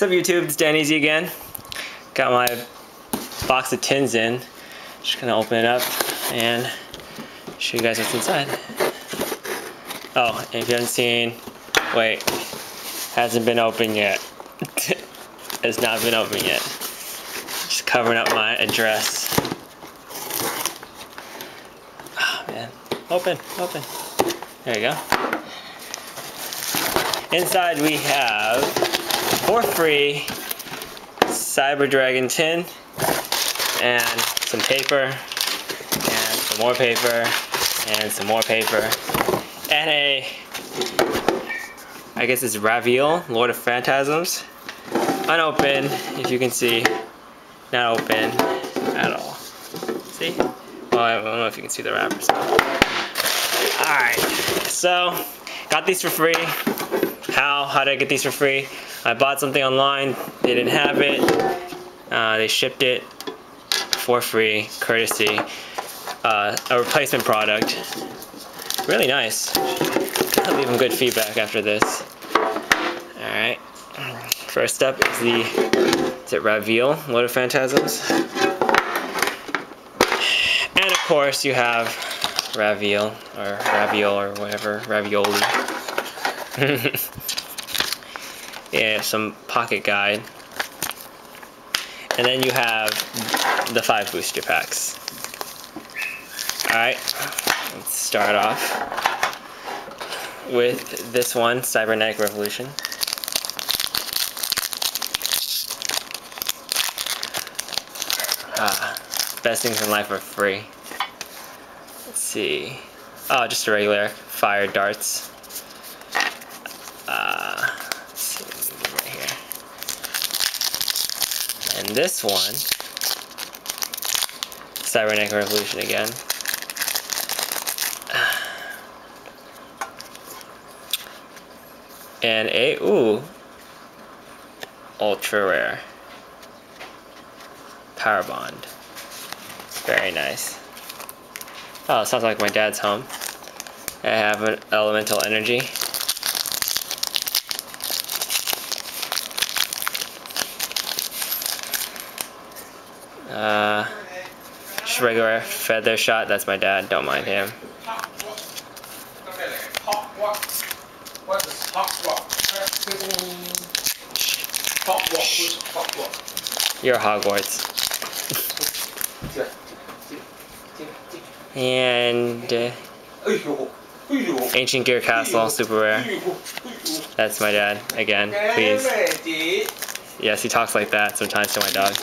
What's up YouTube, it's Danezzyy again. Got my box of tins in. Just gonna open it up and show you guys what's inside. Oh, if you haven't seen, wait, hasn't been opened yet. it's not been opened yet. Just covering up my address. Oh man, open, open. There you go. Inside we have, for free, Cyber Dragon tin, and some paper, and some more paper, and some more paper, and a, I guess it's Raviel, Lord of Phantasms, unopened, if you can see, not open at all. See? Well, I don't know if you can see the wrappers. Alright, so, got these for free. How? How did I get these for free? I bought something online, they didn't have it, uh, they shipped it for free, courtesy, uh, a replacement product. Really nice. I'll leave them good feedback after this. Alright, first up is the, is it Raviel, Lord of Phantasms? And of course you have Raviel, or Raviol, or whatever, Ravioli. yeah, some pocket guide. And then you have the five booster packs. Alright, let's start off with this one, Cybernetic Revolution. Ah, best things in life are free. Let's see. Oh, just a regular fire darts. Uh, see, right here. And this one, Cybernetic Revolution again. And a, ooh, ultra rare. Power Bond. Very nice. Oh, sounds like my dad's home. I have an elemental energy. Uh, just regular feather shot. That's my dad. Don't mind him. You're Hogwarts. and uh, Ancient Gear Castle, super rare. That's my dad again. Please. Yes, he talks like that sometimes to my dog.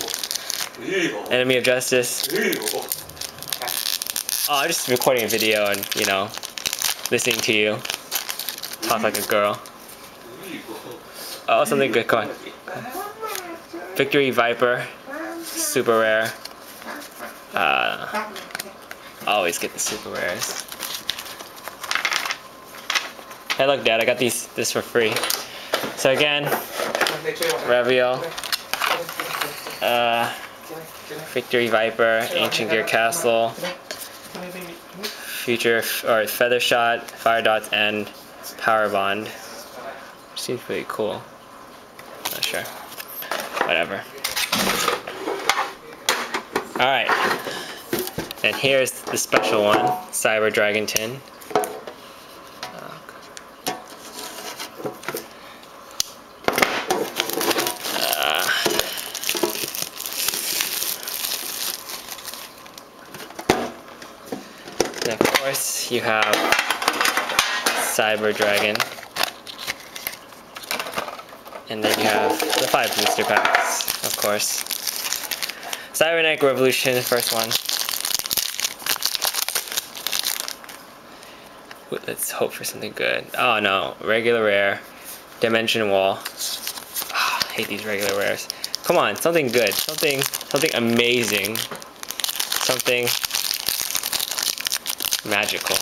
Enemy of Justice. Oh, I'm just recording a video and, you know, listening to you. Talk like a girl. Oh, something good, come on. Victory Viper. Super rare. Uh, always get the super rares. Hey look dad, I got these this for free. So again, Raviel. Uh, Victory Viper, Ancient Gear Castle, Future or Feather Shot, Fire Darts, and Power Bond. Seems pretty cool. Not sure. Whatever. Alright. And here's the special one, Cyber Dragon Tin. You have Cyber Dragon. And then you have the five booster packs, of course. Cybernetic Revolution, first one. Let's hope for something good. Oh no, regular rare. Dimension Wall. Oh, I hate these regular rares. Come on, something good. Something something amazing. Something magical.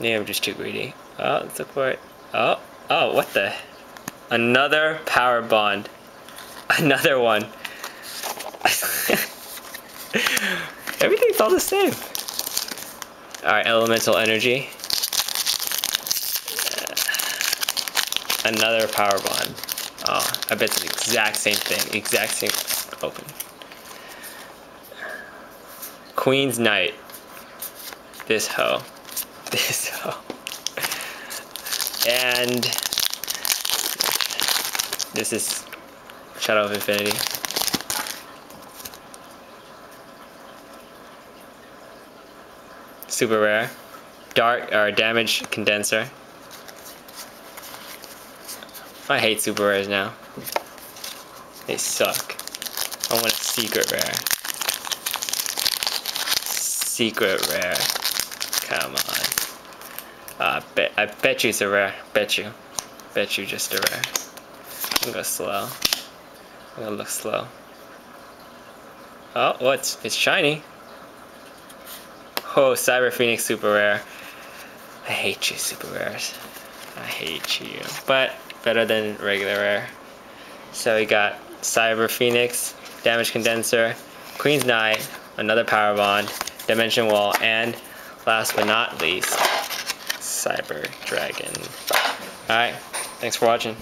Maybe I'm just too greedy. Oh, let's look for it. Oh, oh, what the? Another power bond. Another one. Everything's all the same. Alright, elemental energy. another power bond. Oh, I bet it's the exact same thing. Exact same. Open. Queen's Knight. This hoe. This hoe. And this is Shadow of Infinity. Super rare. Dark or damage condenser. I hate super rares now. They suck. I want a secret rare. Secret rare. Come on. Uh, bet, I bet you it's a rare. Bet you. Bet you just a rare. I'm gonna go slow. I'm gonna look slow. Oh, what's it's, it's shiny. Oh, Cyber Phoenix super rare. I hate you, super rares. I hate you. But better than regular rare. So we got Cyber Phoenix, Damage Condenser, Queen's Knight, another Power Bond, Dimension Wall, and last but not least, Cyber Dragon. Alright, thanks for watching.